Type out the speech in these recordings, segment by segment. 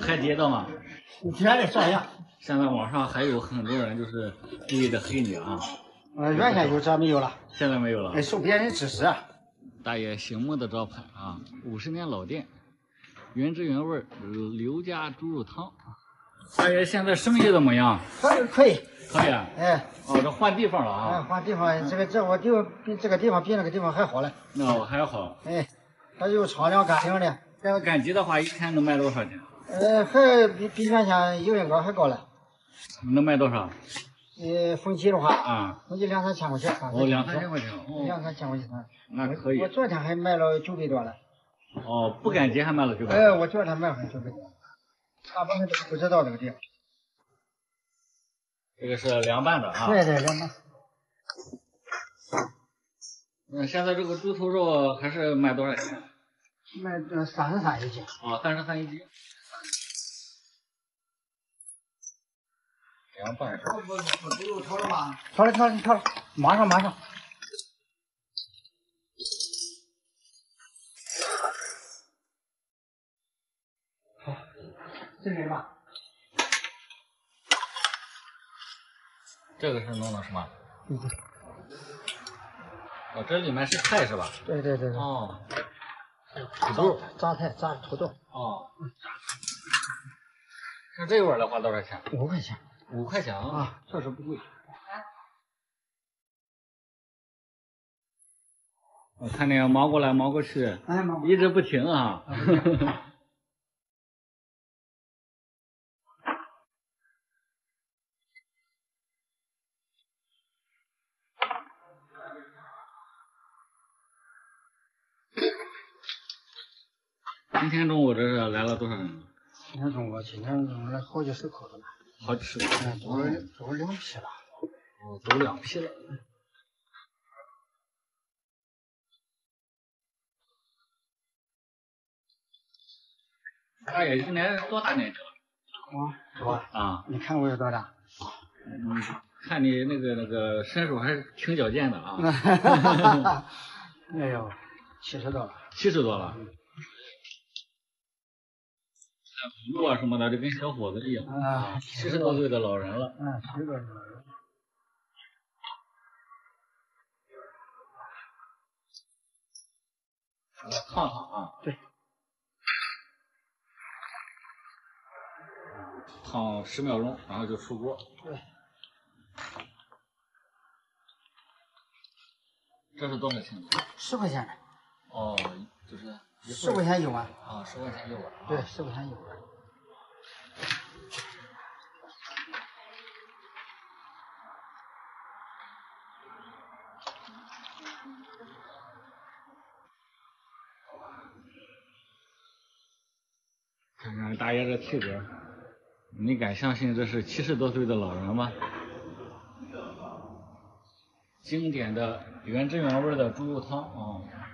还跌倒吗？跌的照样。现在网上还有很多人就是故意的黑你啊。呃，原先有这没有了。现在没有了。受别人指使。大爷醒目的招牌啊，五十年老店，原汁原味刘家猪肉汤。大爷现在生意怎么样？可以，可以。可以啊。哎。哦，这换地方了啊。哎，换地方，这个这我地方比这个地方比那个地方还好嘞。那还好。哎，它有敞亮干净的。这个赶集的话，一天能卖多少钱？呃，还比比原先油价高还高了。能卖多少？呃，分期的话啊，分期两三千块钱。哦，两三千块钱。两三千块钱。那可以。我昨天还卖了九百多了。哦，不赶集还卖了九百。哎，我昨天卖了九百多。大部分都不知道这个地方。这个是凉拌的啊。对对，凉拌。嗯，现在这个猪头肉还是卖多少钱？卖这三十三一斤。啊，三十三一斤。凉拌。不不不，了吗？炒了炒了炒了，马上马上。好，这是吧？这个是弄的什么？嗯。哦，这里面是菜是吧？对对对。哦。土豆，榨菜，榨土豆。哦。像这碗的话多少钱？五块钱。五块钱啊，确实不贵。我看你忙过来忙过去，哎，忙一直不停啊。今天中午这是来了多少人？今天中午，今天中午来好几十口子了。好几十口，哎，走了走了两批了。哦，走两批了。大爷今年多大年纪了？我我啊。你看我有多大？嗯，看你那个那个身手还是挺矫健的啊。哎呦，七十多了。七十多了。路啊什么的，就跟小伙子一样啊，七十多岁的老人了。嗯，七十多岁。烫烫啊。对。烫十秒钟，然后就出锅。对。这是多少钱？十块钱的。哦，就是。十块钱一碗啊，十块钱一碗。对，十块钱一碗。看看大爷这体格，你敢相信这是七十多岁的老人吗？经典的原汁原味的猪肉汤啊！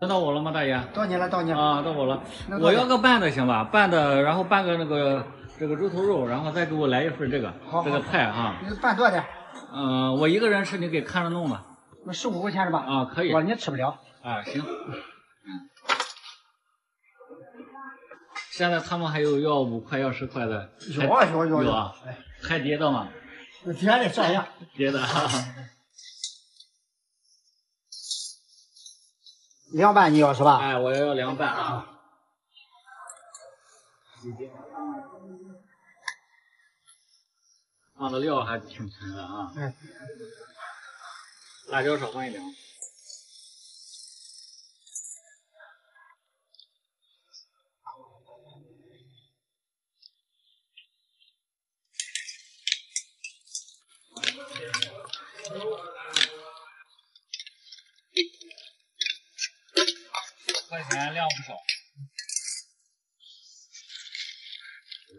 轮到我了吗，大爷？到你了，到你了啊，到我了。我要个拌的行吧？拌的，然后拌个那个这个猪头肉，然后再给我来一份这个这个菜啊。你拌多点。嗯，我一个人吃，你给看着弄吧。那十五块钱是吧？啊，可以。我你吃不了。啊，行。现在他们还有要五块、要十块的。有啊有啊有有。还跌的吗？跌的照样。跌的。凉拌你要是吧？哎，我要凉拌啊。放的料还挺沉的啊。嗯。辣椒少放一点。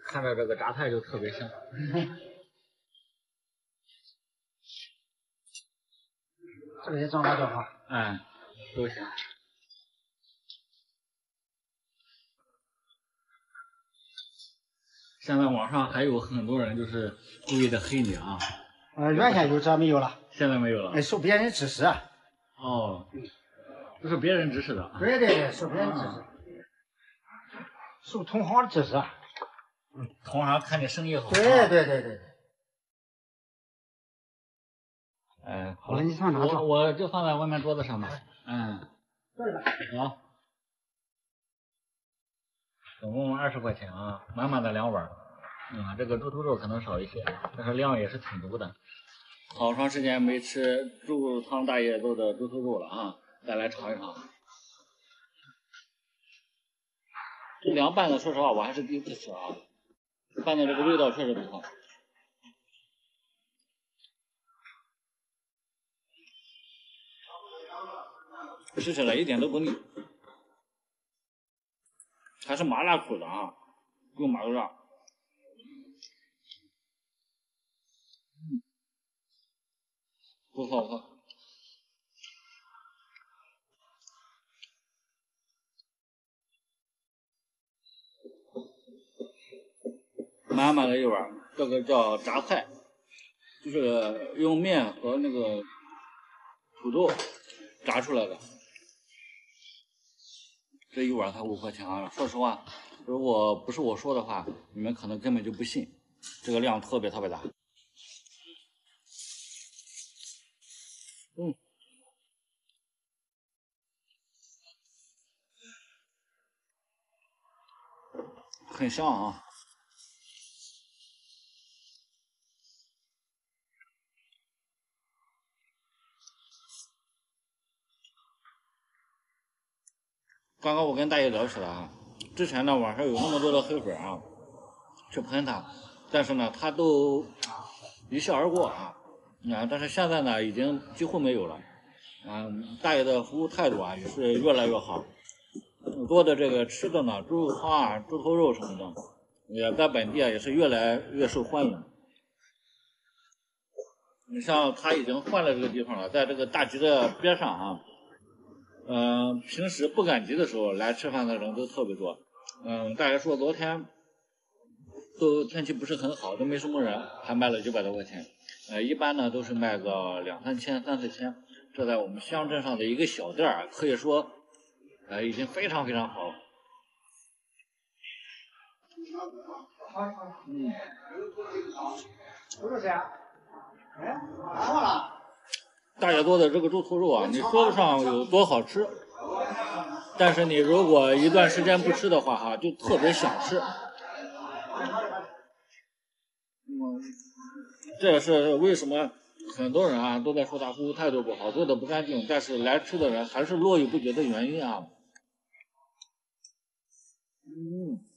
看着这个榨菜就特别香。这些装辣椒哈？哎，都行。现在网上还有很多人就是故意的黑你啊。呃，原先有这没有了。现在没有了。哎，受别人指使。哦。这是别人指使的，对对对，受别人指使。受同行的支持。嗯，同行看你生意好。对对对对对。哎，好了，你放哪我我就放在外面桌子上吧。嗯。这儿吧。好。总共二十块钱啊，满满的两碗。嗯，这个猪头肉可能少一些，但是量也是挺足的。好长时间没吃猪汤大爷做的猪头肉了啊，再来尝一尝。这凉拌的，说实话我还是第一次吃啊，拌的这个味道确实不错，吃起来一点都不腻，还是麻辣口的啊，用麻辣。不错不错，满满的一碗，这个叫炸菜，就是用面和那个土豆炸出来的。这一碗才五块钱啊！说实话，如果不是我说的话，你们可能根本就不信，这个量特别特别大。嗯，很香啊！刚刚我跟大爷聊起来啊，之前呢网上有那么多的黑粉啊，去喷他，但是呢他都一笑而过啊。啊，但是现在呢，已经几乎没有了。嗯，大爷的服务态度啊，也是越来越好。多的这个吃的呢，猪肉汤啊、猪头肉什么的，也在本地啊也是越来越受欢迎。你像他已经换了这个地方了，在这个大集的边上啊。嗯，平时不赶集的时候来吃饭的人都特别多。嗯，大爷说昨天都天气不是很好，都没什么人，还卖了九百多块钱。呃，一般呢都是卖个两三千、三四千，这在我们乡镇上的一个小店儿，可以说，呃，已经非常非常好了。嗯。哎，了。大爷做的这个猪头肉啊，你说不上有多好吃，但是你如果一段时间不吃的话，哈，就特别想吃。这也是为什么很多人啊都在说他服务态度不好，做的不干净，但是来吃的人还是络绎不绝的原因啊。嗯。